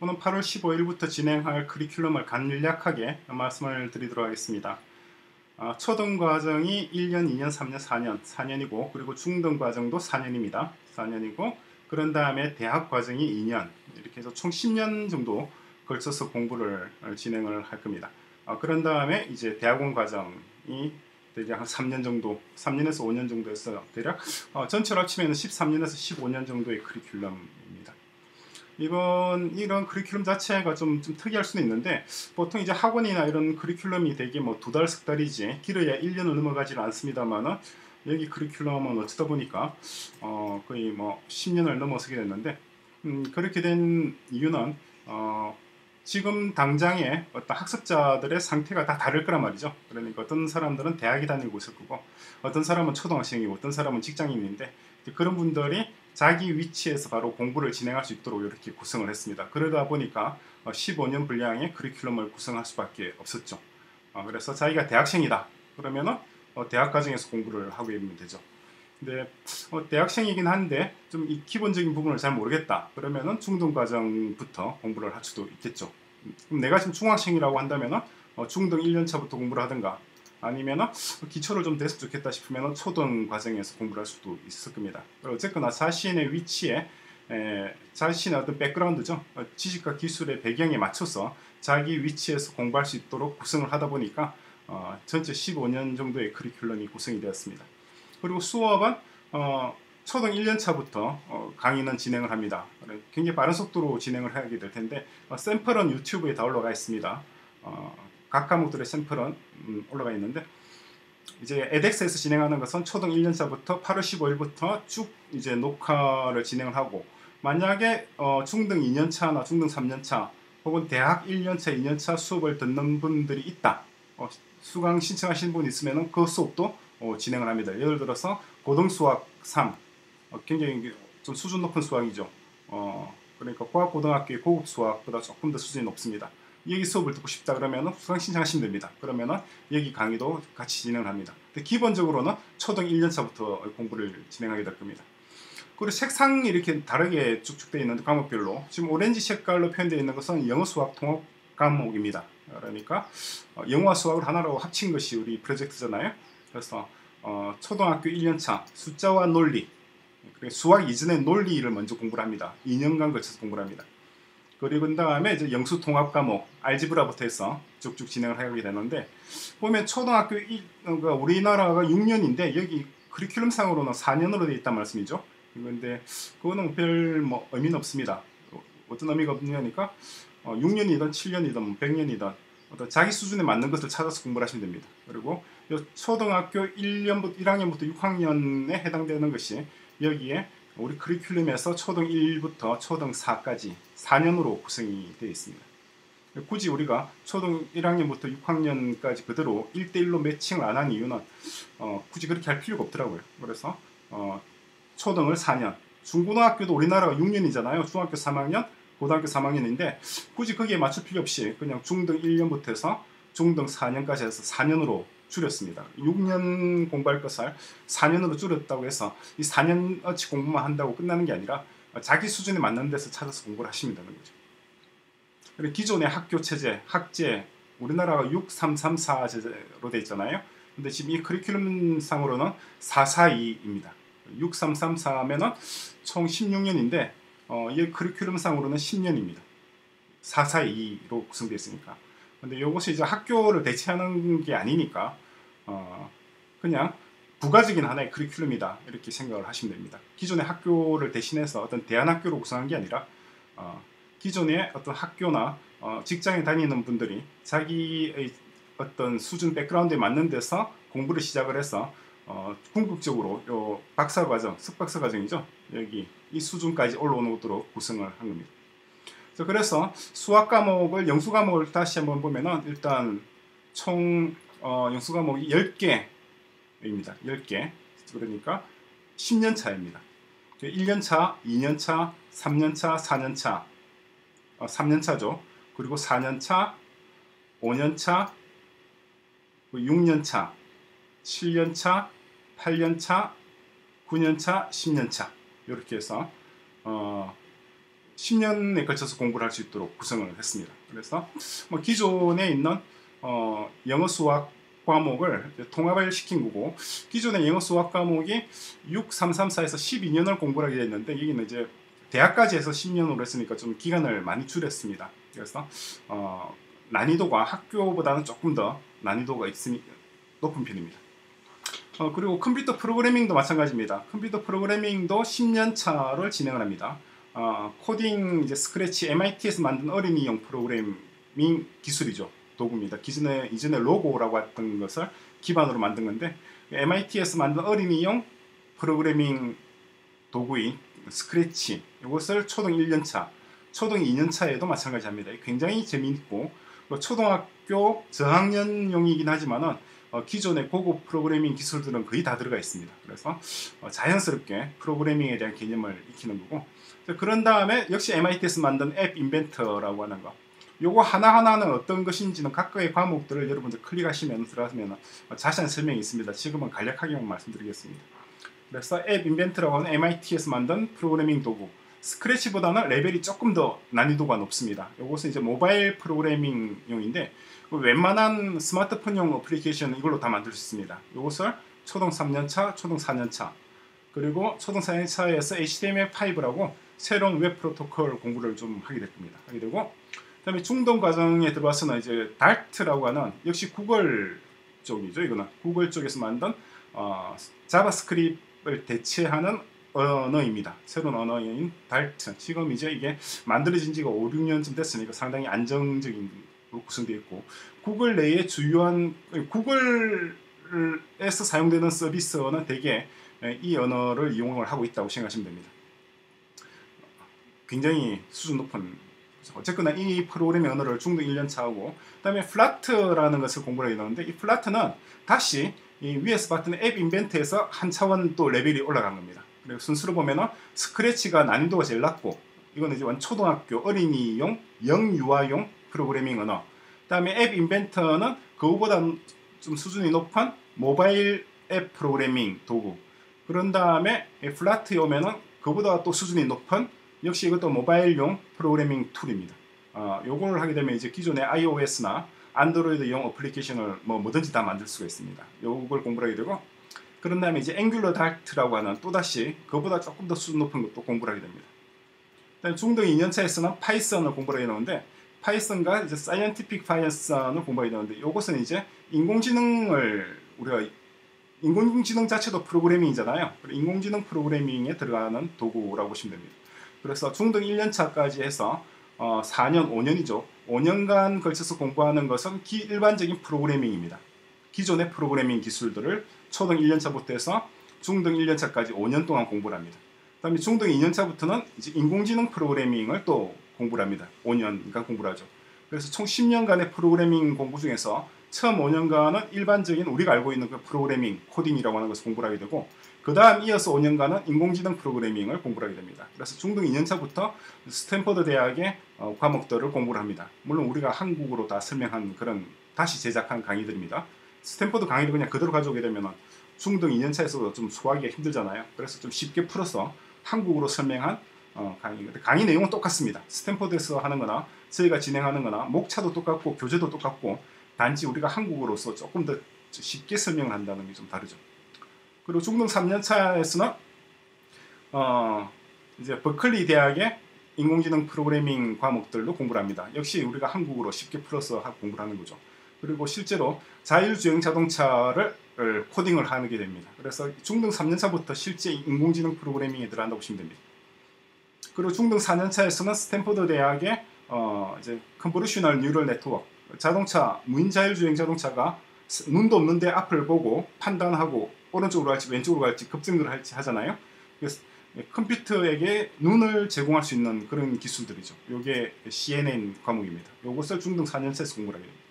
오늘 8월 15일부터 진행할 커리큘럼을 간략하게 말씀을 드리도록 하겠습니다. 아, 초등 과정이 1년, 2년, 3년, 4년, 4년이고 그리고 중등 과정도 4년입니다. 4년이고 그런 다음에 대학 과정이 2년 이렇게 해서 총 10년 정도 걸쳐서 공부를 진행을 할 겁니다. 아, 그런 다음에 이제 대학원 과정이 대략 한 3년 정도, 3년에서 5년 정도 했어요. 대략 어, 전체로 합치면 13년에서 15년 정도의 커리큘럼입니다. 이번 이런 커리큘럼 자체가 좀, 좀 특이할 수는 있는데 보통 이제 학원이나 이런 커리큘럼이 되게 뭐 두 달, 석 달이지 길어야 1년을 넘어가지는 않습니다만은 여기 커리큘럼은 어쩌다 보니까 어, 거의 뭐 10년을 넘어서게 됐는데 음, 그렇게 된 이유는 어, 지금 당장의 어떤 학습자들의 상태가 다 다를 거란 말이죠. 그러니까 어떤 사람들은 대학에 다니고 있을 거고, 어떤 사람은 초등학생이고, 어떤 사람은 직장인인데, 그런 분들이 자기 위치에서 바로 공부를 진행할 수 있도록 이렇게 구성을 했습니다. 그러다 보니까 15년 어, 분량의 커리큘럼을 구성할 수밖에 없었죠. 어, 그래서 자기가 대학생이다. 그러면은 어, 대학 과정에서 공부를 하고 있면 되죠. 근데 대학생이긴 한데 좀 이 기본적인 부분을 잘 모르겠다. 그러면은 중등 과정부터 공부를 할 수도 있겠죠. 그럼 내가 지금 중학생이라고 한다면은 중등 1년 차부터 공부를 하든가 아니면 기초를 좀 됐으면 좋겠다 싶으면 초등 과정에서 공부를 할 수도 있을 겁니다. 어쨌거나 자신의 위치에 에, 자신의 어떤 백그라운드죠. 어, 지식과 기술의 배경에 맞춰서 자기 위치에서 공부할 수 있도록 구성을 하다 보니까 어, 전체 15년 정도의 커리큘럼이 구성이 되었습니다. 그리고 수업은 어, 초등 1년 차부터 어, 강의는 진행을 합니다. 굉장히 빠른 속도로 진행을 하게 될 텐데 어, 샘플은 유튜브에 다 올라가 있습니다. 어, 각 과목들의 샘플은 음, 올라가 있는데 이제 에덱스에서 진행하는 것은 초등 1년차부터 8월 15일부터 쭉 이제 녹화를 진행을 하고 만약에 어, 중등 2년차나 중등 3년차 혹은 대학 1년차, 2년차 수업을 듣는 분들이 있다. 어, 수강 신청하신 분 있으면 그 수업도 어, 진행을 합니다. 예를 들어서 고등수학 3 어, 굉장히 좀 수준 높은 수학이죠. 어, 그러니까 고학고등학교의 고급 수학보다 조금 더 수준이 높습니다. 여기 수업을 듣고 싶다 그러면 수강 신청하시면 됩니다. 그러면 여기 강의도 같이 진행을 합니다. 기본적으로는 초등 1년차부터 공부를 진행하게 될 겁니다. 그리고 색상이 이렇게 다르게 쭉쭉 되어 있는 과목별로 지금 오렌지 색깔로 표현되어 있는 것은 영어 수학 통합 과목입니다. 그러니까 어, 영어와 수학을 하나로 합친 것이 우리 프로젝트잖아요. 그래서 어, 초등학교 1년차 숫자와 논리 수학 이전에 논리를 먼저 공부를 합니다. 2년간 걸쳐서 공부를 합니다. 그리고 그 다음에 이제 영수 통합 과목 알지브라부터 해서 쭉쭉 진행을 하게 되는데 보면 초등학교 1, 그러니까 우리나라가 6년인데 여기 커리큘럼 상으로는 4년으로 되어 있단 말씀이죠. 그런데 그거는 별뭐 의미는 없습니다. 어떤 의미가 없냐니까 어, 6년이든 7년이든 100년이든 뭐 어떤 자기 수준에 맞는 것을 찾아서 공부를 하시면 됩니다. 그리고 초등학교 1년부터 1학년부터 6학년에 해당되는 것이 여기에 우리 커리큘럼에서 초등 1부터 초등 4까지 4년으로 구성이 되어 있습니다. 굳이 우리가 초등 1학년부터 6학년까지 그대로 1대1로 매칭을 안 한 이유는 어, 굳이 그렇게 할 필요가 없더라고요. 그래서 어, 초등을 4년, 중고등학교도 우리나라가 6년이잖아요. 중학교 3학년, 고등학교 3학년인데 굳이 거기에 맞출 필요 없이 그냥 중등 1년부터 해서 중등 4년까지 해서 4년으로 줄였습니다. 6년 공부할 것을 4년으로 줄였다고 해서 이 4년어치 공부만 한다고 끝나는 게 아니라 자기 수준에 맞는 데서 찾아서 공부를 하시면 되는 거죠. 그리고 기존의 학교 체제, 학제, 우리나라가 6334 제제로 돼 있잖아요. 근데 지금 이 커리큘럼 상으로는 442입니다. 6334면은 총 16년인데 어, 이 커리큘럼 상으로는 10년입니다. 442로 구성되어 있으니까. 근데 이것이 이제 학교를 대체하는 게 아니니까 어, 그냥 부가적인 하나의 커리큘럼이다 이렇게 생각을 하시면 됩니다. 기존의 학교를 대신해서 어떤 대안학교로 구성한 게 아니라 어, 기존의 어떤 학교나 어, 직장에 다니는 분들이 자기의 어떤 수준 백그라운드에 맞는 데서 공부를 시작을 해서 어, 궁극적으로 요 박사 과정, 석박사 과정이죠. 여기 이 수준까지 올라오도록 구성을 한 겁니다. 그래서 수학 과목을 영수 과목을 다시 한번 보면은 일단 총 어, 영수 과목이 10개입니다. 10개. 그러니까 10년 차입니다. 1년 차, 2년 차, 3년 차, 4년 차. 어, 3년 차죠. 그리고 4년 차, 5년 차, 6년 차, 7년 차, 8년 차, 9년 차, 10년 차. 이렇게 해서 어, 10년에 걸쳐서 공부를 할 수 있도록 구성을 했습니다. 그래서 뭐 기존에 있는 어, 영어 수학 과목을 통합을 시킨 거고 기존의 영어 수학 과목이 6, 3, 3, 4에서 12년을 공부를 하게 됐는데 여기는 이제 대학까지 해서 10년으로 했으니까 좀 기간을 많이 줄였습니다. 그래서 어, 난이도가 학교보다는 조금 더 난이도가 있으니 높은 편입니다. 어, 그리고 컴퓨터 프로그래밍도 마찬가지입니다. 컴퓨터 프로그래밍도 10년 차를 진행을 합니다. 어, 코딩 이제 스크래치 MIT에서 만든 어린이용 프로그래밍 기술이죠. 도구입니다. 기존에 이전에 로고라고 했던 것을 기반으로 만든 건데 MIT에서 만든 어린이용 프로그래밍 도구인 스크래치 이것을 초등 1년차, 초등 2년차에도 마찬가지합니다. 굉장히 재미있고 초등학교 저학년용이긴 하지만은 어, 기존의 고급 프로그래밍 기술들은 거의 다 들어가 있습니다. 그래서 어, 자연스럽게 프로그래밍에 대한 개념을 익히는 거고 그런 다음에 역시 MIT에서 만든 App Inventor라고 하는 거 요거 하나하나는 어떤 것인지는 각각의 과목들을 여러분들 클릭하시면 들어가면 자세한 설명이 있습니다. 지금은 간략하게만 말씀드리겠습니다. 그래서 App Inventor라고 하는 MIT에서 만든 프로그래밍 도구 스크래치보다는 레벨이 조금 더 난이도가 높습니다. 이것은 이제 모바일 프로그래밍용인데 웬만한 스마트폰용 어플리케이션 이걸로 다 만들 수 있습니다. 이것을 초등 3년차, 초등 4년차 그리고 초등 4년차에서 HTML5라고 새로운 웹 프로토콜 공부를 좀 하게 될 겁니다. 하게 되고 그다음에 중등 과정에 들어와서는 이제 Dart라고 하는 역시 구글 쪽이죠. 이거는 구글 쪽에서 만든 어, JavaScript를 대체하는 언어입니다. 새로운 언어인 달트. 지금 이제 이게 만들어진 지가 5, 6년쯤 됐으니까 상당히 안정적인 구성되어 있고 구글 내에 주요한 구글에서 사용되는 서비스는 대개 이 언어를 이용을 하고 있다고 생각하시면 됩니다. 굉장히 수준 높은 어쨌거나 이 프로그래밍 언어를 중등 1년 차하고 그다음에 Flutter라는 것을 공부를 되는데 이 Flutter는 다시 이 위에서 봤던 App Inventor에서 한 차원 또 레벨이 올라간 겁니다. 그리고 순서로 보면은 스크래치가 난이도가 제일 낮고 이거는 이제 원 초등학교 어린이용 영유아용 프로그래밍 언어. 그다음에 App Inventor는 그거보다 좀 수준이 높은 모바일 앱 프로그래밍 도구. 그런 다음에 Flutter에 오면은 그보다 또 수준이 높은 역시 이것도 모바일용 프로그래밍 툴입니다. 어, 요걸 하게 되면 이제 기존의 iOS나 안드로이드용 어플리케이션을 뭐 뭐든지 다 만들 수가 있습니다. 요걸 공부를 하게 되고 그런 다음에 이제 Angular Dart라고 하는 또다시 그보다 조금 더 수준 높은 것도 공부를 하게 됩니다. 중등 2년차에서는 파이썬을 공부를 하게 되는데 파이썬과 이제 Scientific Python을 공부하게 되는데 이것은 이제 인공지능을 우리가 인공지능 자체도 프로그래밍이잖아요. 인공지능 프로그래밍에 들어가는 도구라고 보시면 됩니다. 그래서 중등 1년차까지 해서 어, 4년, 5년이죠. 5년간 걸쳐서 공부하는 것은 기, 일반적인 프로그래밍입니다. 기존의 프로그래밍 기술들을 초등 1년차부터 해서 중등 1년차까지 5년 동안 공부를 합니다. 그 다음에 중등 2년차부터는 이제 인공지능 프로그래밍을 또 공부를 합니다. 5년간 공부를 하죠. 그래서 총 10년간의 프로그래밍 공부 중에서 처음 5년간은 일반적인 우리가 알고 있는 그 프로그래밍, 코딩이라고 하는 것을 공부를 하게 되고 그 다음 이어서 5년간은 인공지능 프로그래밍을 공부를 하게 됩니다. 그래서 중등 2년차부터 스탠퍼드 대학의 어, 과목들을 공부를 합니다. 물론 우리가 한국어로 다 설명한 그런 다시 제작한 강의들입니다. 스탠퍼드 강의를 그냥 그대로 가져오게 되면 중등 2년차에서도 좀 소화하기가 힘들잖아요. 그래서 좀 쉽게 풀어서 한국어로 설명한 어, 강의. 강의 내용은 똑같습니다. 스탠퍼드에서 하는 거나 저희가 진행하는 거나 목차도 똑같고 교재도 똑같고 단지 우리가 한국어로서 조금 더 쉽게 설명을 한다는 게 좀 다르죠. 그리고 중등 3년차에서는 어, 이제 버클리 대학의 인공지능 프로그래밍 과목들로 공부를 합니다. 역시 우리가 한국어로 쉽게 풀어서 공부를 하는 거죠. 그리고 실제로 자율주행 자동차를 코딩을 하게 됩니다. 그래서 중등 3년차부터 실제 인공지능 프로그래밍에 들어간다고 보시면 됩니다. 그리고 중등 4년차에서는 스탠퍼드 대학의 어, 이제 convolutional neural network 자동차 무인 자율주행 자동차가 눈도 없는데 앞을 보고 판단하고 오른쪽으로 갈지 왼쪽으로 갈지 급등을 할지 하잖아요. 그래서 컴퓨터에게 눈을 제공할 수 있는 그런 기술들이죠. 이게 CNN 과목입니다. 이것을 중등 4년차에서 공부를 하게 됩니다.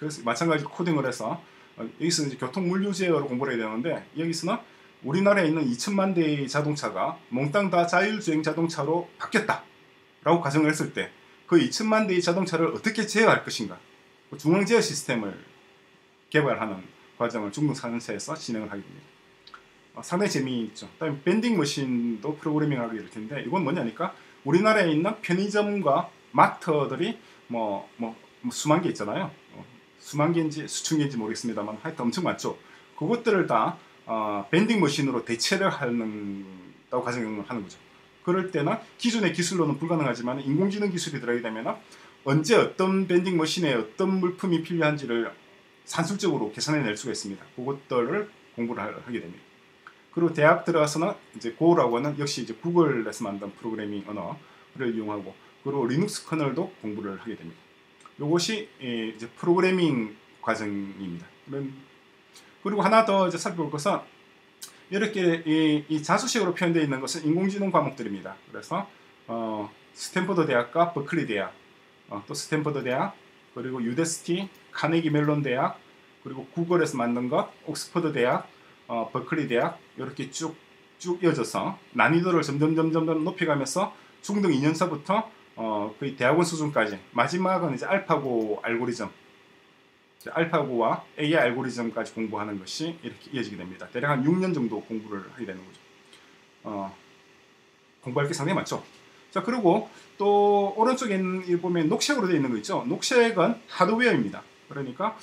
그래서 마찬가지 코딩을 해서 어, 여기서 이제 교통 물류 제어를 공부를 해야 되는데 여기서는 우리나라에 있는 2천만 대의 자동차가 몽땅 다 자율주행 자동차로 바뀌었다. 라고 가정을 했을 때 그 2천만 대의 자동차를 어떻게 제어할 것인가. 그 중앙 제어 시스템을 개발하는 과정을 중등 4년차에서 진행을 하게 됩니다. 어, 상당히 재미있죠. 다음에 밴딩 머신도 프로그래밍 하게 될 텐데 이건 뭐냐니까 우리나라에 있는 편의점과 마트들이 뭐, 뭐, 뭐 수만 개 있잖아요. 어, 수만 개인지 수천 개인지 모르겠습니다만 하여튼 엄청 많죠. 그것들을 다 어, vending machine으로 대체를 하는다고 가정하는 거죠. 그럴 때는 기존의 기술로는 불가능하지만 인공지능 기술이 들어가게 되면 언제 어떤 vending machine에 어떤 물품이 필요한지를 산술적으로 계산해낼 수가 있습니다. 그것들을 공부를 하게 됩니다. 그리고 대학 들어가서는 이제 Go라고 하는 역시 이제 구글에서 만든 프로그래밍 언어를 이용하고 그리고 리눅스 kernel도 공부를 하게 됩니다. 이것이 이제 프로그래밍 과정입니다. 그리고 하나 더 이제 살펴볼 것은 이렇게 이, 이 자주색으로 표현되어 있는 것은 인공지능 과목들입니다. 그래서 어, 스탠퍼드 대학과 버클리 대학, 어, 또 스탠퍼드 대학, 그리고 Udacity, 카네기 멜론 대학, 그리고 구글에서 만든 것, 옥스퍼드 대학, 어, 버클리 대학 이렇게 쭉쭉 이어져서 난이도를 점점 점점 높여가면서 중등 2년차부터 어, 거의 대학원 수준까지 마지막은 이제 알파고 알고리즘 알파고와 AI 알고리즘까지 공부하는 것이 이렇게 이어지게 됩니다. 대략 한 6년 정도 공부를 하게 되는 거죠. 어, 공부할 게 상당히 많죠. 자 그리고 또 오른쪽에 보면 녹색으로 되어 있는 거 있죠. 녹색은 하드웨어입니다. 그러니까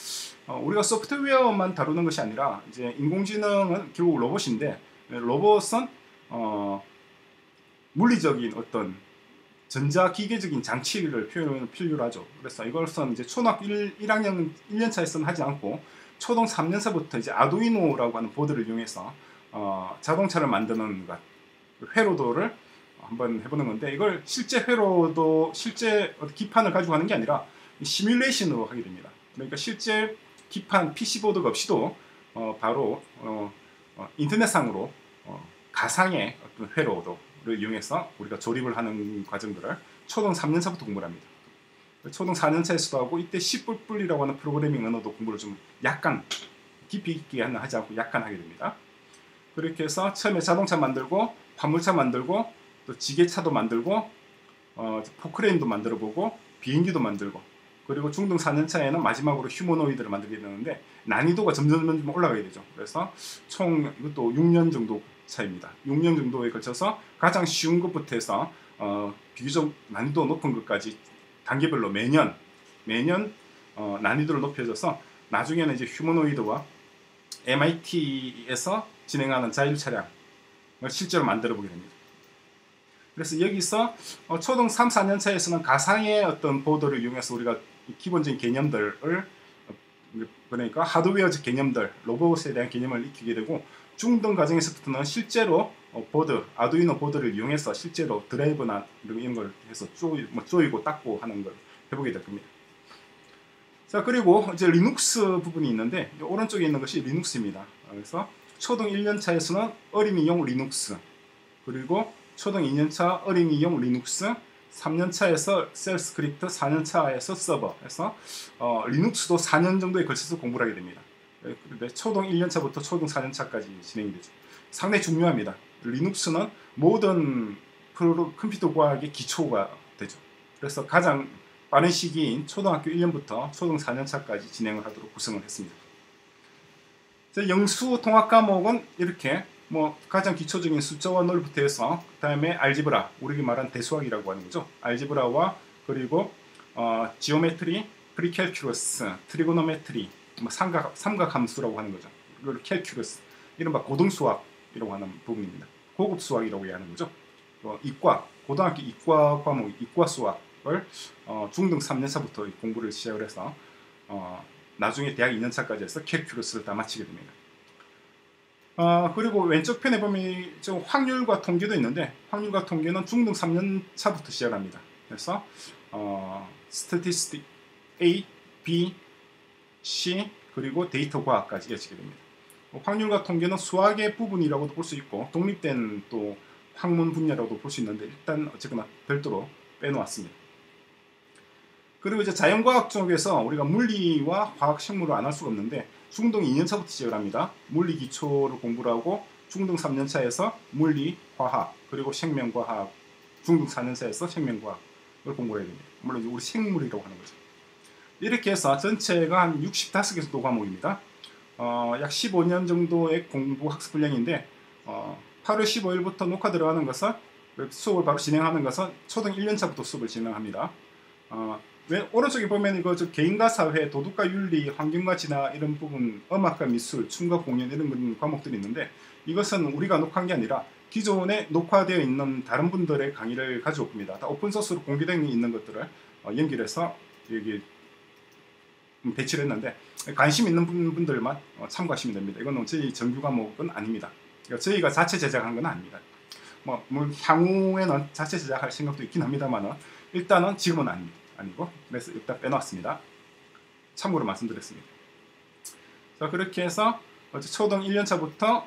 어, 우리가 소프트웨어만 다루는 것이 아니라 이제 인공지능은 결국 로봇인데 로봇은 어, 물리적인 어떤 전자기계적인 장치를 표현을 필요로 하죠. 그래서 이것은 이제 초등학교 1, 1학년 1년차에서는 하지 않고 초등 3년차부터 이제 아두이노라고 하는 보드를 이용해서 어, 자동차를 만드는 것, 회로도를 한번 해보는 건데 이걸 실제 회로도 실제 기판을 가지고 하는 게 아니라 시뮬레이션으로 하게 됩니다. 그러니까 실제 기판 PC보드가 없이도 어, 바로 어, 어, 인터넷상으로 어, 가상의 어떤 회로도 를 이용해서 우리가 조립을 하는 과정들을 초등 3년차부터 공부를 합니다. 초등 4년차에서도 하고 이때 C++이라고 하는 프로그래밍 언어도 공부를 좀 약간 깊이 있게 하지 않고 약간 하게 됩니다. 그렇게 해서 처음에 자동차 만들고 화물차 만들고 또 지게차도 만들고 어, 포크레인도 만들어 보고 비행기도 만들고 그리고 중등 4년차에는 마지막으로 휴머노이드를 만들게 되는데 난이도가 점점 올라가게 되죠. 그래서 총 이것도 6년 정도 차입니다. 6년 정도에 걸쳐서 가장 쉬운 것부터 해서 어, 비교적 난이도 높은 것까지 단계별로 매년 매년 어, 난이도를 높여줘서 나중에는 이제 휴머노이드와 MIT에서 진행하는 자율 차량을 실제로 만들어 보게 됩니다. 그래서 여기서 어, 초등 3, 4년 차에서는 가상의 어떤 보드를 이용해서 우리가 기본적인 개념들을 그러니까 하드웨어적 개념들, 로봇에 대한 개념을 익히게 되고 중등 과정에서부터는 실제로 어, 보드, 아두이노 보드를 이용해서 실제로 드라이버나 이런 걸 해서 쪼이, 뭐 쪼이고 닦고 하는 걸 해보게 될 겁니다. 자 그리고 이제 리눅스 부분이 있는데 오른쪽에 있는 것이 리눅스입니다. 그래서 초등 1년차에서는 어린이용 리눅스 그리고 초등 2년차 어린이용 리눅스 3년차에서 shell script, 4년차에서 서버 해서 어, 리눅스도 4년 정도에 걸쳐서 공부를 하게 됩니다. 네, 초등 1년차부터 초등 4년차까지 진행이 되죠. 상당히 중요합니다. 리눅스는 모든 프로 컴퓨터 과학의 기초가 되죠. 그래서 가장 빠른 시기인 초등학교 1년부터 초등 4년차까지 진행을 하도록 구성을 했습니다. 영수 통합 과목은 이렇게 뭐 가장 기초적인 숫자와 논리부터 해서 그 다음에 algebra 우리가 말한 대수학이라고 하는 거죠. algebra와 그리고 어, geometry, precalculus, trigonometry, 뭐 삼각 삼각 함수라고 하는 거죠. 이걸 calculus 이른바 고등 수학이라고 하는 부분입니다. 고급 수학이라고 하는 거죠. 어, 이과 고등학교 이과 과목 이과 수학을 어, 중등 3년차부터 공부를 시작을 해서 어, 나중에 대학 2년차까지 해서 calculus를 다 마치게 됩니다. 어, 그리고 왼쪽 편에 보면 좀 확률과 통계도 있는데 확률과 통계는 중등 3년 차부터 시작합니다. 그래서 어, statistic A, B, C 그리고 데이터 과학까지 이어지게 됩니다. 뭐 확률과 통계는 수학의 부분이라고도 볼 수 있고 독립된 또 학문 분야라고도 볼 수 있는데 일단 어쨌거나 별도로 빼놓았습니다. 그리고 이제 자연과학 쪽에서 우리가 물리와 화학, 생물을 안 할 수가 없는데 중등 2년차부터 시작을 합니다. 물리 기초를 공부를 하고 중등 3년차에서 물리, 화학, 그리고 생명과학, 중등 4년차에서 생명과학을 공부를 해야 됩니다. 물론 우리 생물이라고 하는 거죠. 이렇게 해서 전체가 한 65개 정도 과목입니다. 어, 약 15년 정도의 공부 학습 분량인데 어, 8월 15일부터 녹화 들어가는 것은 수업을 바로 진행하는 것은 초등 1년차부터 수업을 진행합니다. 어, 왜 오른쪽에 보면 이거 개인과 사회, 도덕과 윤리, 환경과 진화 이런 부분, 음악과 미술, 춤과 공연 이런 과목들이 있는데 이것은 우리가 녹화한 게 아니라 기존에 녹화되어 있는 다른 분들의 강의를 가져올 겁니다. 다 오픈소스로 공개되어 있는 것들을 어, 연결해서 여기 배치를 했는데 관심 있는 분들만 어, 참고하시면 됩니다. 이건 저희 정규 과목은 아닙니다. 그러니까 저희가 자체 제작한 건 아닙니다. 뭐, 향후에는 자체 제작할 생각도 있긴 합니다만 일단은 지금은 아닙니다. 아니고 그래서 일단 빼놨습니다. 참고로 말씀드렸습니다. 자 그렇게 해서 초등 1년차부터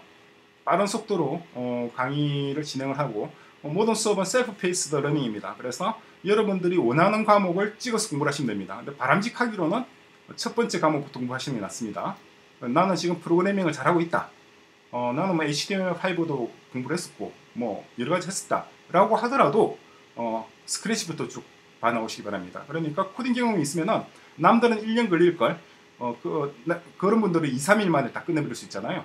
빠른 속도로 어, 강의를 진행을 하고 어, 모든 수업은 self-paced learning입니다. 그래서 여러분들이 원하는 과목을 찍어서 공부를 하시면 됩니다. 근데 바람직하기로는 첫 번째 과목부터 공부하시는 게 낫습니다. 나는 지금 프로그래밍을 잘하고 있다. 어, 나는 뭐 HTML5도 공부를 했었고 뭐 여러 가지 했었다. 라고 하더라도 어, 스크래치부터 쭉 봐나오시기 바랍니다. 그러니까 코딩 경험이 있으면은 남들은 1년 걸릴 걸 어, 그, 나, 그런 분들은 2, 3일 만에 다 끝내버릴 수 있잖아요.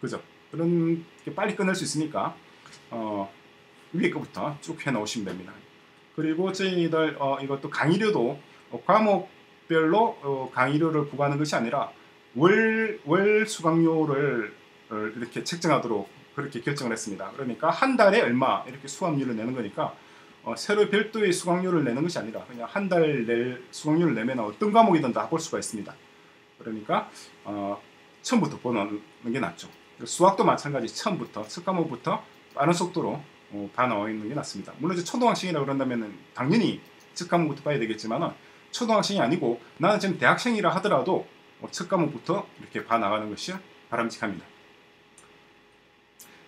그죠? 그런 게 빨리 끝낼 수 있으니까 어, 위에 거부터 쭉 해놓으시면 됩니다. 그리고 저희들 어, 이것도 강의료도 어, 과목 별로 어, 강의료를 부과하는 것이 아니라 월, 월 수강료를 어, 이렇게 책정하도록 그렇게 결정을 했습니다. 그러니까 한 달에 얼마 이렇게 수강료를 내는 거니까 어, 새로 별도의 수강료를 내는 것이 아니라 그냥 한 달 낼 수강료를 내면 어떤 과목이든 다 볼 수가 있습니다. 그러니까 어, 처음부터 보는 게 낫죠. 수학도 마찬가지 처음부터 첫 과목부터 빠른 속도로 어, 다 나와 있는 게 낫습니다. 물론 이제 초등학생이라 그런다면 당연히 첫 과목부터 봐야 되겠지만 초등학생이 아니고 나는 지금 대학생이라 하더라도 어, 첫 과목부터 이렇게 봐 나가는 것이 바람직합니다.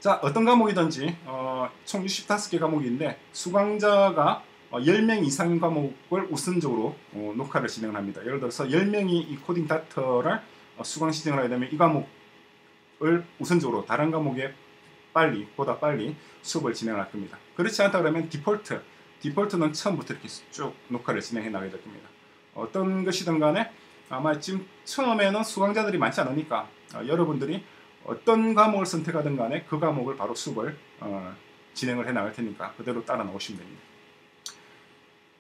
자 어떤 과목이든지 어, 총 65개 과목인데 수강자가 어, 10명 이상 과목을 우선적으로 어, 녹화를 진행합니다. 예를 들어서 10명이 이 코딩 다터를 어, 수강 신청을 하게 되면 이 과목을 우선적으로 다른 과목에 빨리 보다 빨리 수업을 진행할 겁니다. 그렇지 않다 그러면 디폴트 디폴트는 처음부터 이렇게 쭉 녹화를 진행해 나가게 될 겁니다. 어떤 것이든 간에 아마 지금 처음에는 수강자들이 많지 않으니까 어, 여러분들이 어떤 과목을 선택하든 간에 그 과목을 바로 수업을 어, 진행을 해 나갈 테니까 그대로 따라 나오시면 됩니다.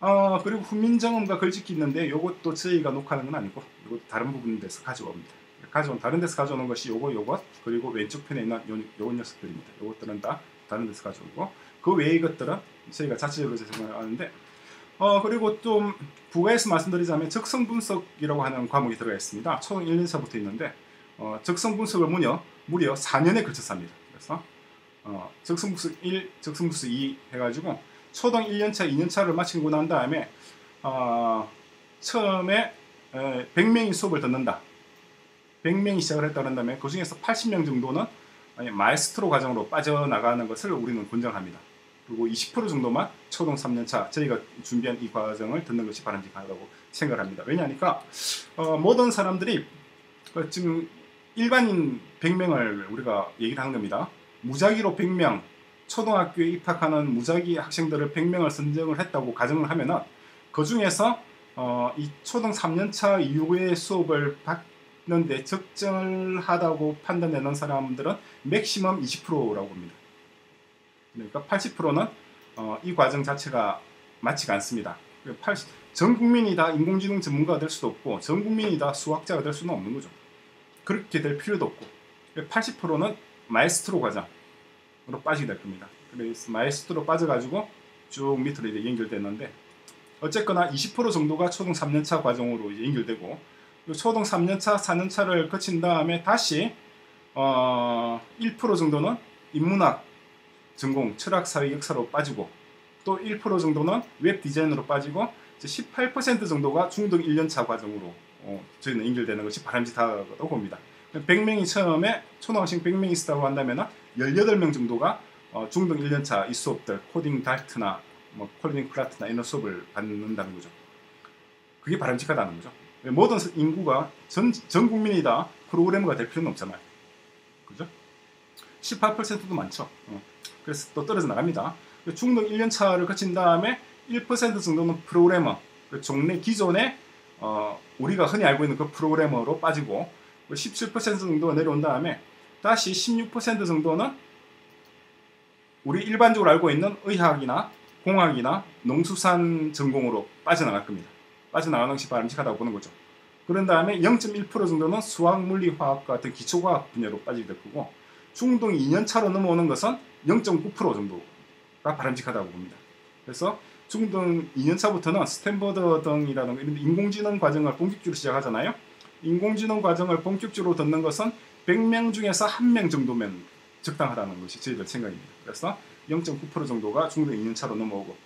어, 그리고 후민정음과 글짓기 있는데 이것도 저희가 녹화하는 건 아니고 이것도 다른 부분에서 가져옵니다. 가져온 다른 데서 가져오는 것이 요거 요것 그리고 왼쪽 편에 있는 요, 요 녀석들입니다. 요것들은 다 다른 데서 가져오고 그 외의 것들은 저희가 자체적으로 제공을 하는데 어 그리고 좀 부가해서 말씀드리자면 적성 분석이라고 하는 과목이 들어가 있습니다. 총 1년차부터 있는데 어, 적성 분석을 무려 무려 4년에 걸쳐서 합니다. 그래서 어, 적성 분석 1, 적성 분석 2 해가지고 초등 1년차, 2년차를 마치고 난 다음에 어, 처음에 에, 100명이 수업을 듣는다. 100명이 시작을 했다 그런다면 그 중에서 80명 정도는 마에스트로 과정으로 빠져나가는 것을 우리는 권장합니다. 그리고 20% 정도만 초등 3년차 저희가 준비한 이 과정을 듣는 것이 바람직하다고 생각합니다. 왜냐하니까 어, 모든 사람들이 그 지금 일반인 100명을 우리가 얘기를 하는 겁니다. 무작위로 100명, 초등학교에 입학하는 무작위 학생들을 100명을 선정을 했다고 가정을 하면은 그 중에서 어, 이 초등 3년차 이후의 수업을 받는데 적절하다고 판단되는 사람들은 맥시멈 20%라고 봅니다. 그러니까 80%는 어, 이 과정 자체가 맞지가 않습니다. 80, 전 국민이 다 인공지능 전문가가 될 수도 없고 전 국민이 다 수학자가 될 수는 없는 거죠. 그렇게 될 필요도 없고 80%는 마에스트로 과정으로 빠지게 될 겁니다. 그래서 마에스트로 빠져가지고 쭉 밑으로 이제 연결됐는데 어쨌거나 20% 정도가 초등 3년차 과정으로 이제 연결되고 초등 3년차, 4년차를 거친 다음에 다시 어, 1% 정도는 인문학 전공, 철학, 사회, 역사로 빠지고 또 1% 정도는 웹 디자인으로 빠지고 18% 정도가 중등 1년차 과정으로 어, 저희는 연결되는 것이 바람직하다고 봅니다. 100명이 처음에 초등학생 100명이 있었다고 한다면 18명 정도가 어, 중등 1년차 이 수업들 코딩 달트나 뭐 코딩 클라트나 이런 수업을 받는다는 거죠. 그게 바람직하다는 거죠. 모든 인구가 전, 전 국민이 다 프로그래머가 될 필요는 없잖아요. 그죠? 18%도 많죠. 어. 그래서 또 떨어져 나갑니다. 중등 1년 차를 거친 다음에 1% 정도는 프로그래머, 그 종래 기존의 어, 우리가 흔히 알고 있는 그 프로그래머로 빠지고 17% 정도가 내려온 다음에 다시 16% 정도는 우리 일반적으로 알고 있는 의학이나 공학이나 농수산 전공으로 빠져나갈 겁니다. 빠져나가는 것이 바람직하다고 보는 거죠. 그런 다음에 0.1% 정도는 수학, 물리, 화학 같은 기초과학 분야로 빠지게 될 거고 중등 2년 차로 넘어오는 것은 0.9% 정도가 바람직하다고 봅니다. 그래서 중등 2년 차부터는 스탠퍼드 등이라는 이런 인공지능 과정을 본격적으로 시작하잖아요. 인공지능 과정을 본격적으로 듣는 것은 100명 중에서 1명 정도면 적당하다는 것이 저희들 생각입니다. 그래서 0.9% 정도가 중등 2년 차로 넘어오고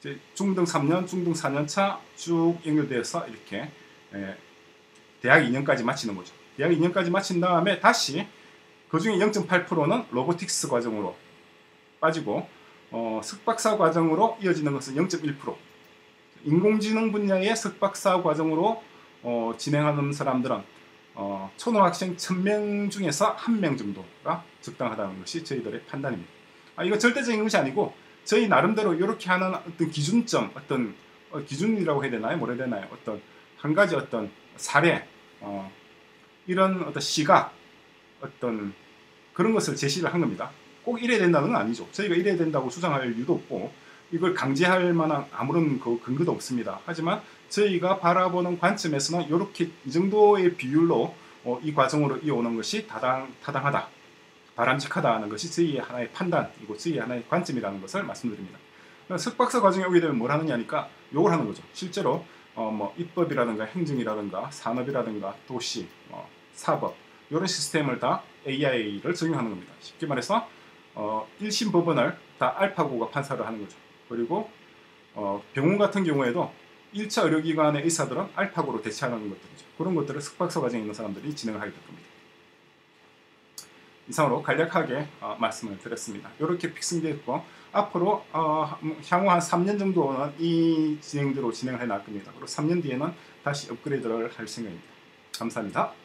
이제 중등 3년, 중등 4년 차 쭉 연결돼서 이렇게 예, 대학 2년까지 마치는 거죠. 대학 2년까지 마친 다음에 다시 그 중에 0.8%는 로보틱스 과정으로 빠지고 어, 석박사 과정으로 이어지는 것은 0.1%. 인공지능 분야의 석박사 과정으로 어, 진행하는 사람들은 어, 초등학생 1000명 중에서 1명 정도가 적당하다는 것이 저희들의 판단입니다. 아, 이거 절대적인 것이 아니고 저희 나름대로 이렇게 하는 어떤 기준점, 어떤 어, 기준이라고 해야 되나요? 뭐라 해야 되나요? 어떤 한 가지 어떤 사례, 어, 이런 어떤 시각, 어떤 그런 것을 제시를 한 겁니다. 꼭 이래야 된다는 건 아니죠. 저희가 이래야 된다고 주장할 이유도 없고 이걸 강제할 만한 아무런 그 근거도 없습니다. 하지만 저희가 바라보는 관점에서는 이렇게 이 정도의 비율로 어, 이 과정으로 이어오는 것이 타당, 타당하다, 바람직하다는 것이 저희의 하나의 판단이고 저희의 하나의 관점이라는 것을 말씀드립니다. 석박사 과정에 오게 되면 뭘 하느냐니까 요걸 하는 거죠. 실제로 어, 뭐 입법이라든가 행정이라든가 산업이라든가 도시, 어, 사법 이런 시스템을 다 AI를 적용하는 겁니다. 쉽게 말해서 어, 1심 법원을 다 알파고가 판사를 하는 거죠. 그리고 어, 병원 같은 경우에도 1차 의료기관의 의사들은 알파고로 대체하는 것들이죠. 그런 것들을 석박사 과정에 있는 사람들이 진행을 하게 될 겁니다. 이상으로 간략하게 어, 말씀을 드렸습니다. 이렇게 픽싱되어 고 앞으로 어, 향후 한 3년 정도는 이 진행대로 진행을 해 나갈 겁니다. 그리고 3년 뒤에는 다시 업그레이드를 할 생각입니다. 감사합니다.